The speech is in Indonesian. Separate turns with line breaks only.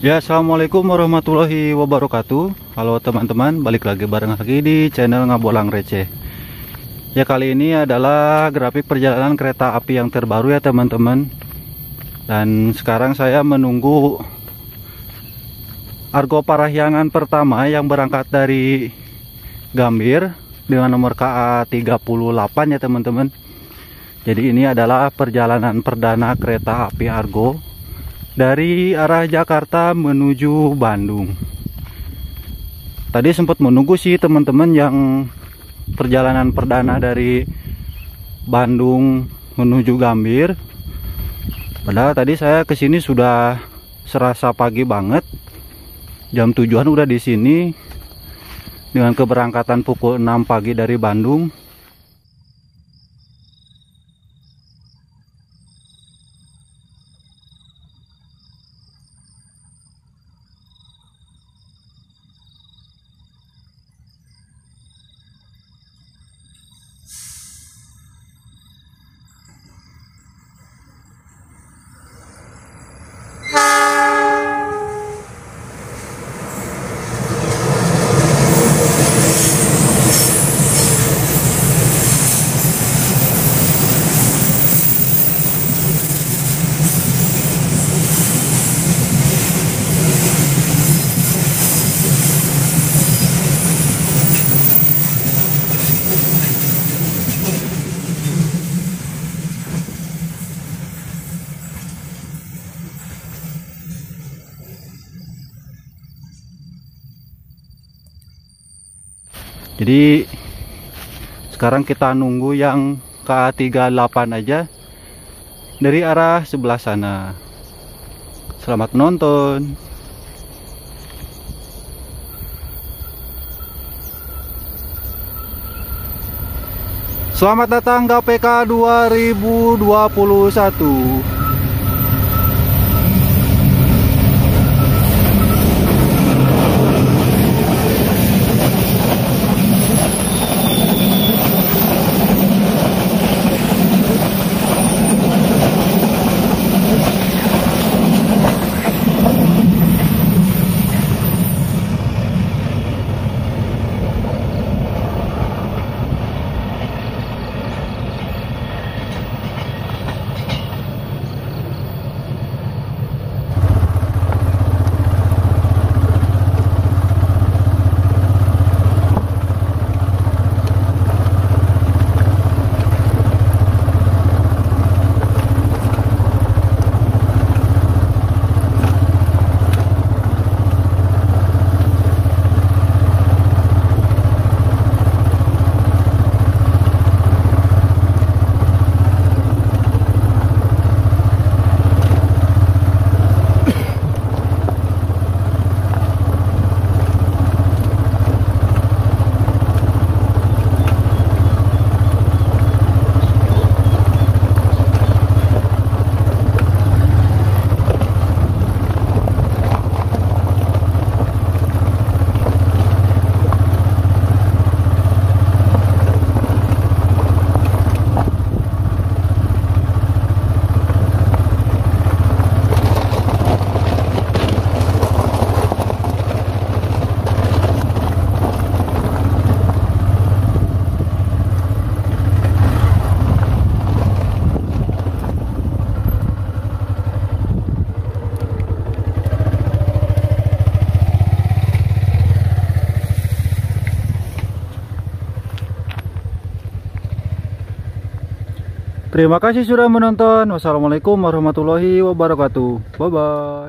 Ya assalamualaikum warahmatullahi wabarakatuh. Halo teman-teman. Balik lagi bareng lagi di channel Ngabolang Receh. Ya kali ini adalah grafik perjalanan kereta api yang terbaru ya teman-teman. Dan sekarang saya menunggu Argo Parahyangan pertama yang berangkat dari Gambir Dengan nomor KA 38 ya teman-teman. Jadi ini adalah perjalanan perdana kereta api Argo dari arah Jakarta menuju Bandung. Tadi sempat menunggu sih teman-teman yang perjalanan perdana dari Bandung menuju Gambir. Padahal tadi saya ke sini sudah serasa pagi banget. Jam tujuan udah di sini dengan keberangkatan pukul 6 pagi dari Bandung. Jadi sekarang kita nunggu yang KA38 aja dari arah sebelah sana. Selamat menonton. Selamat datang KPK 2021. Terima kasih sudah menonton. Wassalamualaikum warahmatullahi wabarakatuh. Bye bye.